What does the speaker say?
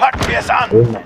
Packen wir es an!